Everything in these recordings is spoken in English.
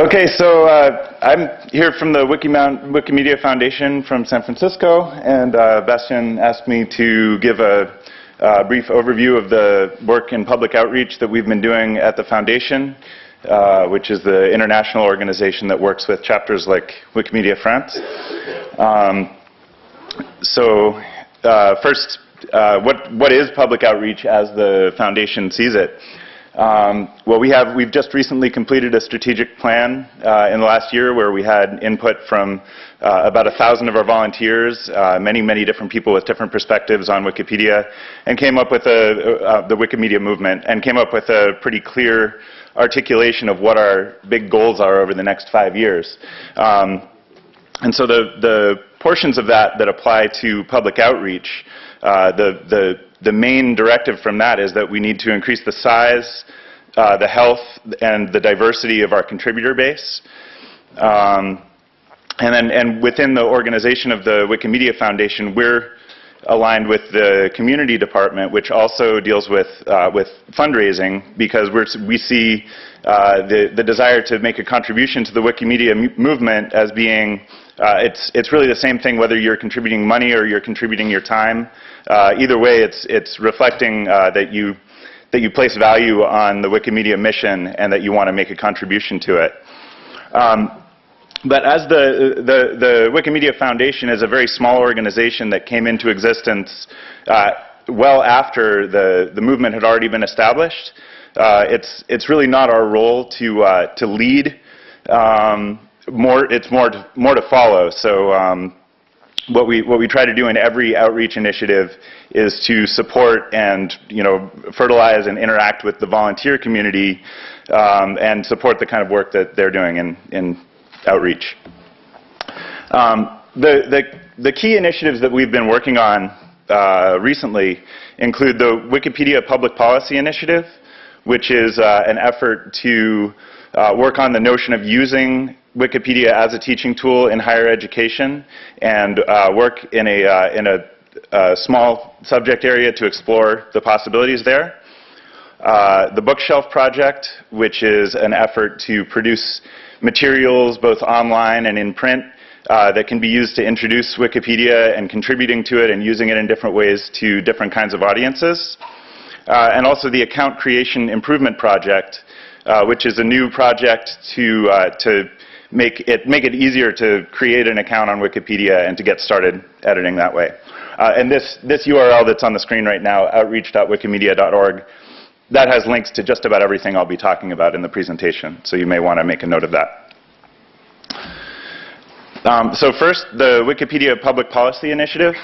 Okay, so uh, I'm here from the Wikimount, Wikimedia Foundation from San Francisco, and uh, Bastian asked me to give a, a, brief overview of the work in public outreach that we've been doing at the foundation, uh, which is the international organization that works with chapters like Wikimedia France. Um, so uh, first, uh, what, what is public outreach as the foundation sees it? Um, well, we have, we've just recently completed a strategic plan uh, in the last year where we had input from uh, about a thousand of our volunteers, uh, many, many different people with different perspectives on Wikipedia, and came up with a, uh, the Wikimedia movement, and came up with a pretty clear articulation of what our big goals are over the next five years. Um, and so the, the portions of that that apply to public outreach, uh, the, the the main directive from that is that we need to increase the size, uh, the health, and the diversity of our contributor base. Um, and then, and within the organization of the Wikimedia Foundation, we're aligned with the community department, which also deals with uh, with fundraising, because we see uh, the the desire to make a contribution to the Wikimedia movement as being uh, it's it's really the same thing whether you're contributing money or you're contributing your time. Uh, either way, it's, it's reflecting uh, that, you, that you place value on the Wikimedia mission and that you want to make a contribution to it. Um, but as the, the, the, Wikimedia Foundation is a very small organization that came into existence uh, well after the, the movement had already been established, uh, it's, it's really not our role to, uh, to lead. Um, more, it's more to, more to follow. So um, what we what we try to do in every outreach initiative is to support and you know fertilize and interact with the volunteer community um, and support the kind of work that they're doing in in outreach. Um, the the the key initiatives that we've been working on uh, recently include the Wikipedia Public Policy Initiative, which is uh, an effort to uh, work on the notion of using Wikipedia as a teaching tool in higher education and uh, work in a, uh, in a, a, small subject area to explore the possibilities there. Uh, the Bookshelf Project, which is an effort to produce materials both online and in print uh, that can be used to introduce Wikipedia and contributing to it and using it in different ways to different kinds of audiences. Uh, and also the Account Creation Improvement Project, uh, which is a new project to, to make it, make it easier to create an account on Wikipedia and to get started editing that way. Uh, and this, this URL that's on the screen right now, outreach.wikimedia.org, that has links to just about everything I'll be talking about in the presentation, so you may want to make a note of that. Um, so first, the Wikipedia Public Policy Initiative.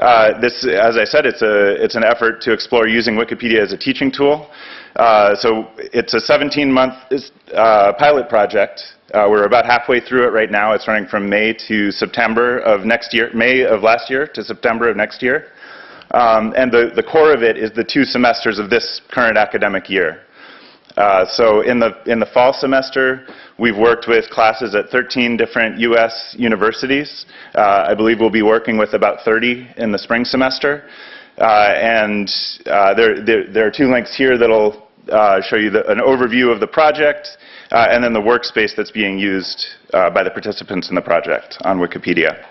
Uh, this, as I said, it's, a, it's an effort to explore using Wikipedia as a teaching tool. Uh, so it's a 17-month uh, pilot project uh, we're about halfway through it right now. It's running from May to September of next year, May of last year to September of next year. Um, and the, the core of it is the two semesters of this current academic year. Uh, so in the, in the fall semester, we've worked with classes at 13 different U.S. universities. Uh, I believe we'll be working with about 30 in the spring semester. Uh, and uh, there, there, there, are two links here that'll uh, show you the, an overview of the project uh, and then the workspace that's being used by the participants in the project on Wikipedia.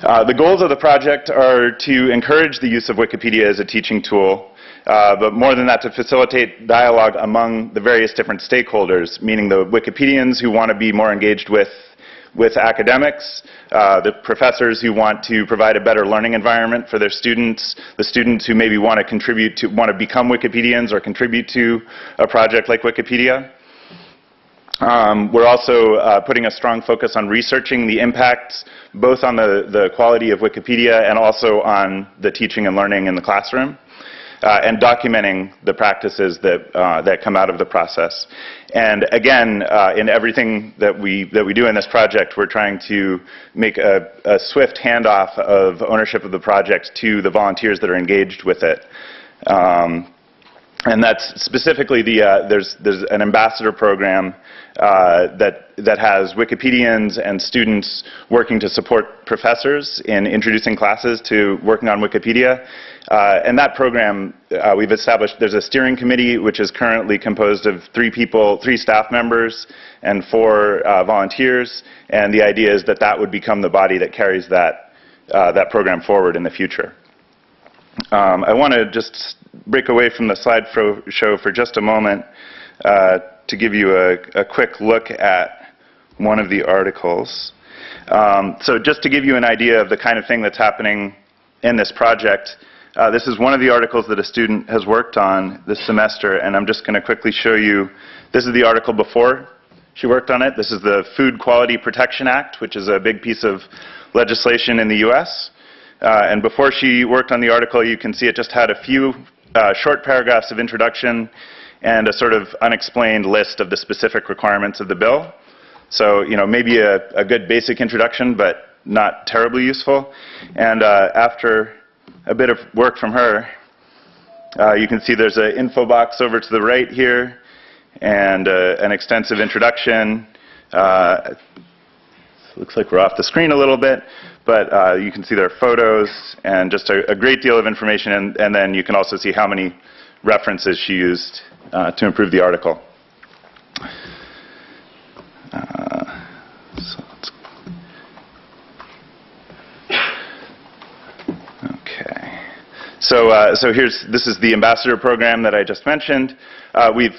The goals of the project are to encourage the use of Wikipedia as a teaching tool, uh, but more than that, to facilitate dialogue among the various different stakeholders, meaning the Wikipedians who want to be more engaged with with academics, uh, the professors who want to provide a better learning environment for their students, the students who maybe want to contribute to, want to become Wikipedians or contribute to a project like Wikipedia. Um, we're also uh, putting a strong focus on researching the impacts both on the, the quality of Wikipedia and also on the teaching and learning in the classroom uh, and documenting the practices that, uh, that come out of the process. And again, uh, in everything that we, that we do in this project, we're trying to make a, a swift handoff of ownership of the project to the volunteers that are engaged with it. Um, and that's specifically the uh, there's there's an ambassador program uh, that that has Wikipedians and students working to support professors in introducing classes to working on Wikipedia. Uh, and that program, uh, we've established, there's a steering committee which is currently composed of three people, three staff members and four uh, volunteers. And the idea is that that would become the body that carries that, uh, that program forward in the future. Um, I want to just break away from the slide show for just a moment uh, to give you a, a, quick look at one of the articles. Um, so just to give you an idea of the kind of thing that's happening in this project, uh, this is one of the articles that a student has worked on this semester, and I'm just going to quickly show you. This is the article before she worked on it. This is the Food Quality Protection Act, which is a big piece of legislation in the U.S. Uh, and before she worked on the article, you can see it just had a few uh, short paragraphs of introduction and a sort of unexplained list of the specific requirements of the bill. So, you know, maybe a, a good basic introduction, but not terribly useful. And uh, after a bit of work from her. Uh, you can see there's an info box over to the right here and uh, an extensive introduction. Uh, looks like we're off the screen a little bit, but uh, you can see their photos and just a, a great deal of information. And, and, then you can also see how many references she used uh, to improve the article. Okay. So, uh, so here's this is the ambassador program that I just mentioned. Uh, we've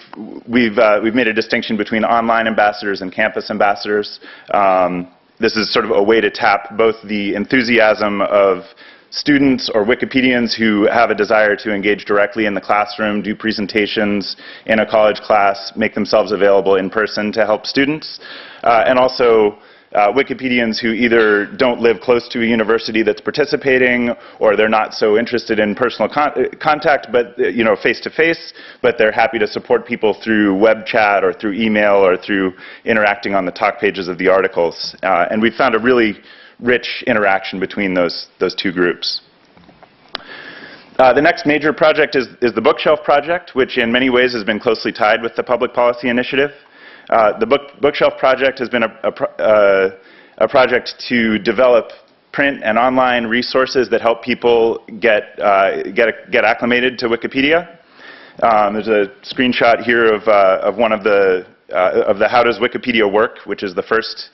we've uh, we've made a distinction between online ambassadors and campus ambassadors. Um, this is sort of a way to tap both the enthusiasm of students or Wikipedians who have a desire to engage directly in the classroom, do presentations in a college class, make themselves available in person to help students, uh, and also uh, Wikipedians who either don't live close to a university that's participating or they're not so interested in personal con contact, but you know, face to face, but they're happy to support people through web chat or through email or through interacting on the talk pages of the articles. Uh, and we've found a really rich interaction between those, those two groups. Uh, the next major project is, is the Bookshelf Project, which in many ways has been closely tied with the Public Policy Initiative. Uh, the book, Bookshelf Project has been a, a, uh, a, project to develop print and online resources that help people get, uh, get, get acclimated to Wikipedia. Um, there's a screenshot here of, uh, of one of the, uh, of the How Does Wikipedia Work, which is the first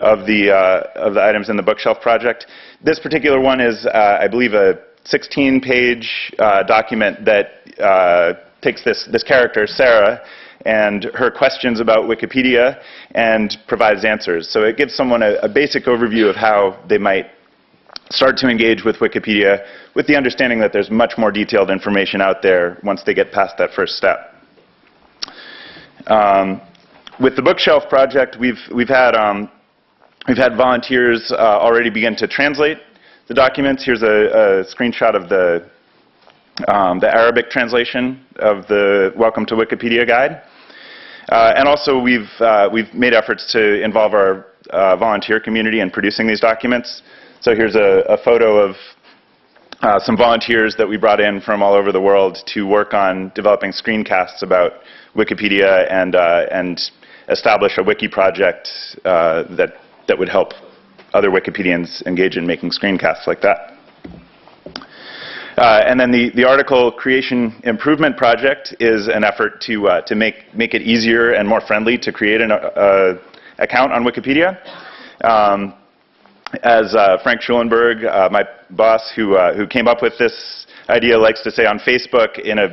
of the, of the items in the Bookshelf Project. This particular one is, I believe, a 16-page document that takes this, this character, Sarah, and her questions about Wikipedia and provides answers. So it gives someone a, a basic overview of how they might start to engage with Wikipedia with the understanding that there's much more detailed information out there once they get past that first step. Um, with the Bookshelf project, we've, we've, had, um, we've had volunteers uh, already begin to translate the documents. Here's a, a screenshot of the, um, the Arabic translation of the Welcome to Wikipedia guide. Uh, and also, we've, uh, we've made efforts to involve our uh, volunteer community in producing these documents. So here's a, a photo of uh, some volunteers that we brought in from all over the world to work on developing screencasts about Wikipedia and, uh, and establish a wiki project uh, that, that would help other Wikipedians engage in making screencasts like that. Uh, and then the, the article creation improvement project is an effort to, uh, to make, make it easier and more friendly to create an uh, account on Wikipedia. Um, as uh, Frank Schulenburg, uh, my boss who, uh, who came up with this idea likes to say on Facebook, in a,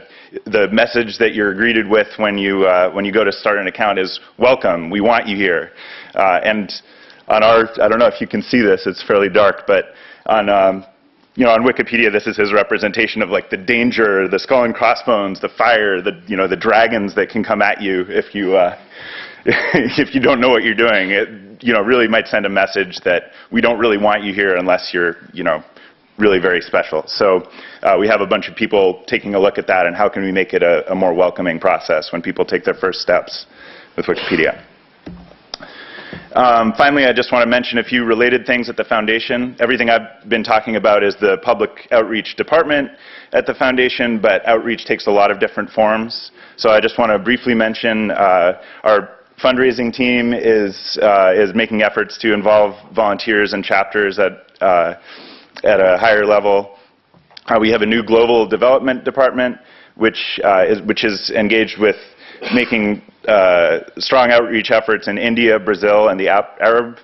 the message that you're greeted with when you, when you go to start an account is, welcome, we want you here. and on our, I don't know if you can see this, it's fairly dark, but on um, you know, on Wikipedia, this is his representation of like the danger, the skull and crossbones, the fire, the you know, the dragons that can come at you if you uh, if you don't know what you're doing. It you know really might send a message that we don't really want you here unless you're you know really very special. So uh, we have a bunch of people taking a look at that and how can we make it a, a more welcoming process when people take their first steps with Wikipedia. Um, finally, I just want to mention a few related things at the foundation. Everything I've been talking about is the public outreach department at the foundation, but outreach takes a lot of different forms. So I just want to briefly mention uh, our fundraising team is, uh, is making efforts to involve volunteers and chapters at, uh, at a higher level. Uh, we have a new global development department, which, uh, is, which is engaged with making uh, strong outreach efforts in India, Brazil, and the Arab,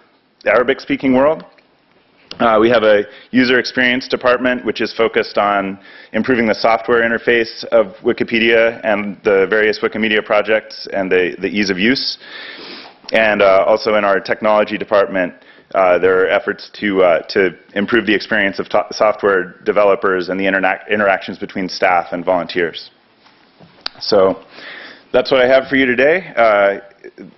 Arabic-speaking world. Uh, we have a user experience department which is focused on improving the software interface of Wikipedia and the various Wikimedia projects and the, the ease of use. And uh, also in our technology department, uh, there are efforts to, uh, to improve the experience of software developers and the interactions between staff and volunteers. So that's what I have for you today. Uh,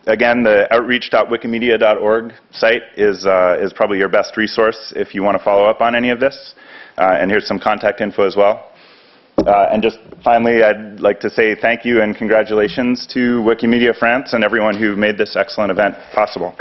again, the outreach.wikimedia.org site is, uh, is probably your best resource if you want to follow up on any of this. Uh, and here's some contact info as well. Uh, and just finally, I'd like to say thank you and congratulations to Wikimedia France and everyone who made this excellent event possible.